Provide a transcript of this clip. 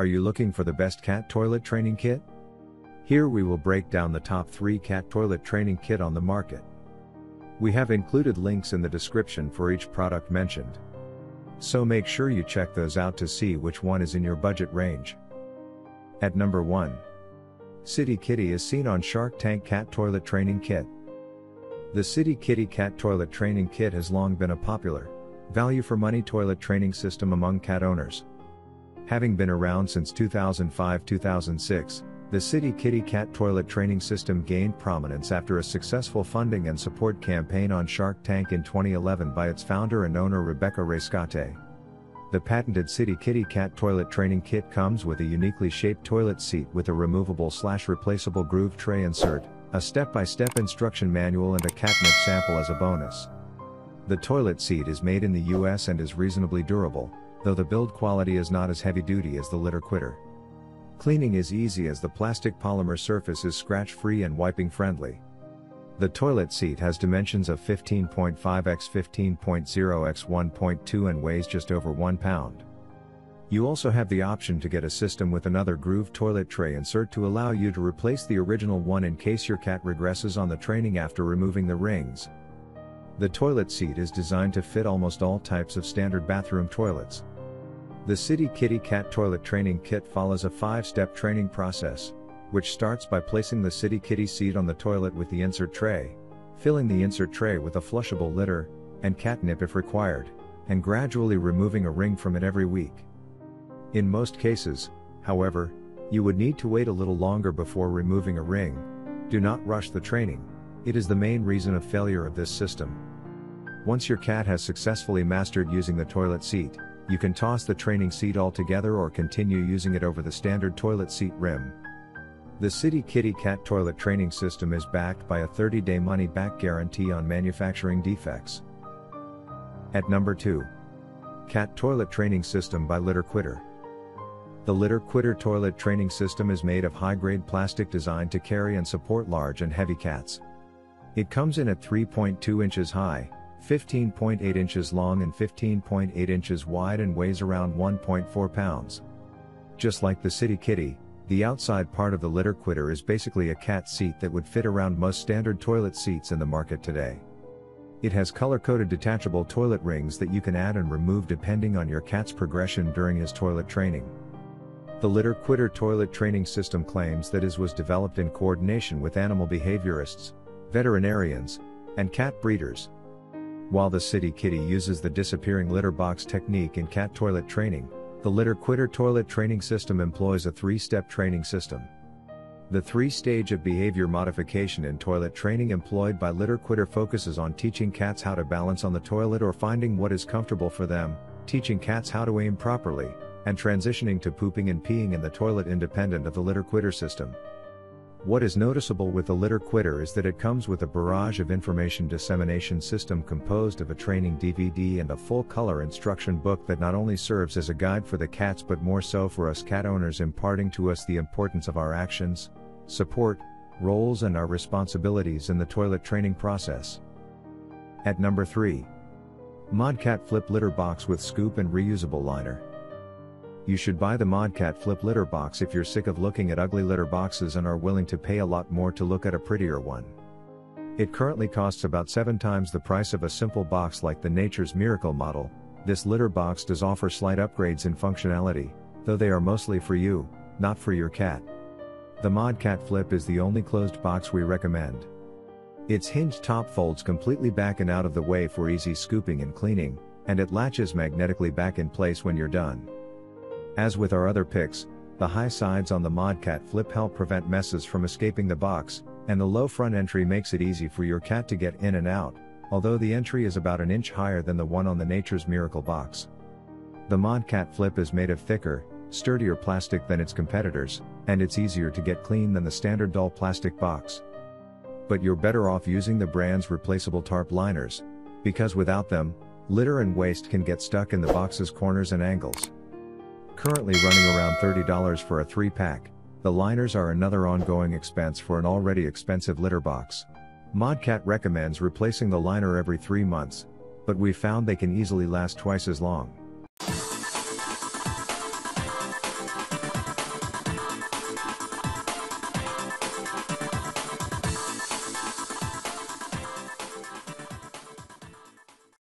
Are you looking for the best cat toilet training kit? Here we will break down the top 3 cat toilet training kit on the market. We have included links in the description for each product mentioned. So make sure you check those out to see which one is in your budget range. At number 1. CitiKitty is seen on Shark Tank Cat Toilet Training Kit. The CitiKitty Cat Toilet Training Kit has long been a popular, value for money toilet training system among cat owners. Having been around since 2005 2006, the CitiKitty Cat toilet training system gained prominence after a successful funding and support campaign on Shark Tank in 2011 by its founder and owner Rebecca Rescate. The patented CitiKitty Cat toilet training kit comes with a uniquely shaped toilet seat with a removable slash replaceable groove tray insert, a step-by-step instruction manual and a catnip sample as a bonus. The toilet seat is made in the US and is reasonably durable, though the build quality is not as heavy duty as the Litter Kwitter. Cleaning is easy as the plastic polymer surface is scratch-free and wiping friendly. The toilet seat has dimensions of 15.5 x 15.0 x 1.2 and weighs just over 1 pound. You also have the option to get a system with another groove toilet tray insert to allow you to replace the original one in case your cat regresses on the training after removing the rings. The toilet seat is designed to fit almost all types of standard bathroom toilets. The CitiKitty Cat Toilet Training Kit follows a five-step training process, which starts by placing the CitiKitty seat on the toilet with the insert tray, filling the insert tray with a flushable litter, and catnip if required, and gradually removing a ring from it every week. In most cases, however, you would need to wait a little longer before removing a ring. Do not rush the training. It is the main reason of failure of this system. Once your cat has successfully mastered using the toilet seat, you can toss the training seat altogether or continue using it over the standard toilet seat rim. The CitiKitty Cat toilet training system is backed by a 30-day money-back guarantee on manufacturing defects. At number 2. Cat Toilet Training System by Litter Kwitter. The Litter Kwitter toilet training system is made of high-grade plastic designed to carry and support large and heavy cats. It comes in at 3.2 inches high, 15.8 inches long and 15.8 inches wide and weighs around 1.4 pounds. Just like the CitiKitty, the outside part of the Litter Kwitter is basically a cat seat that would fit around most standard toilet seats in the market today. It has color-coded detachable toilet rings that you can add and remove depending on your cat's progression during his toilet training. The Litter Kwitter toilet training system claims that it was developed in coordination with animal behaviorists, veterinarians, and cat breeders. While the CitiKitty uses the disappearing litter box technique in cat toilet training, the Litter Kwitter toilet training system employs a three-step training system. The three-stage of behavior modification in toilet training employed by Litter Kwitter focuses on teaching cats how to balance on the toilet or finding what is comfortable for them, teaching cats how to aim properly, and transitioning to pooping and peeing in the toilet independent of the Litter Kwitter system. What is noticeable with the Litter Kwitter is that it comes with a barrage of information dissemination system composed of a training DVD and a full color instruction book that not only serves as a guide for the cats but more so for us cat owners imparting to us the importance of our actions, support, roles and our responsibilities in the toilet training process. At number 3. Modkat Flip Litter Box with Scoop and Reusable Liner. You should buy the Modkat Flip litter box if you're sick of looking at ugly litter boxes and are willing to pay a lot more to look at a prettier one. It currently costs about 7 times the price of a simple box like the Nature's Miracle model. This litter box does offer slight upgrades in functionality, though they are mostly for you, not for your cat. The Modkat Flip is the only closed box we recommend. Its hinged top folds completely back and out of the way for easy scooping and cleaning, and it latches magnetically back in place when you're done. As with our other picks, the high sides on the Modkat Flip help prevent messes from escaping the box, and the low front entry makes it easy for your cat to get in and out, although the entry is about an inch higher than the one on the Nature's Miracle box. The Modkat Flip is made of thicker, sturdier plastic than its competitors, and it's easier to get clean than the standard dull plastic box. But you're better off using the brand's replaceable tarp liners, because without them, litter and waste can get stuck in the box's corners and angles currently running around $30 for a 3-pack. The liners are another ongoing expense for an already expensive litter box. Modkat recommends replacing the liner every 3 months, but we found they can easily last twice as long.